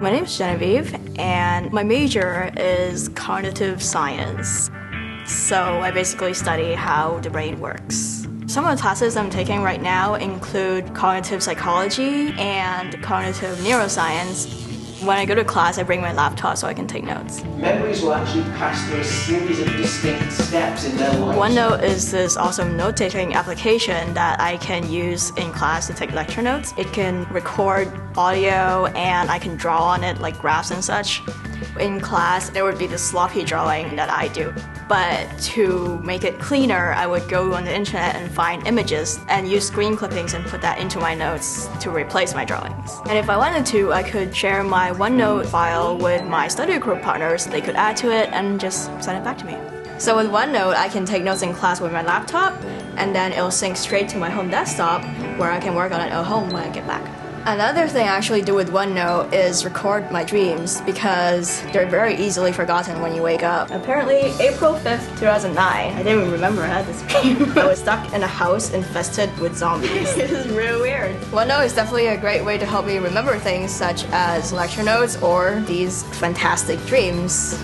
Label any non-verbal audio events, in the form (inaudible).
My name is Genevieve, and my major is cognitive science. So I basically study how the brain works. Some of the classes I'm taking right now include cognitive psychology and cognitive neuroscience. When I go to class, I bring my laptop so I can take notes. Memories will actually pass through a series of distinct steps in their lives. OneNote is this awesome note taking application that I can use in class to take lecture notes. It can record audio and I can draw on it like graphs and such. In class, there would be the sloppy drawing that I do. But to make it cleaner, I would go on the internet and find images and use screen clippings and put that into my notes to replace my drawings. And if I wanted to, I could share my OneNote file with my study group partners. They could add to it and just send it back to me. So with OneNote, I can take notes in class with my laptop, and then it'll sync straight to my home desktop where I can work on it at home when I get back. Another thing I actually do with OneNote is record my dreams because they're very easily forgotten when you wake up. Apparently, April 5th, 2009, I didn't even remember I had this dream. (laughs) I was stuck in a house infested with zombies. (laughs) this is real weird. OneNote is definitely a great way to help me remember things such as lecture notes or these fantastic dreams.